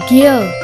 gear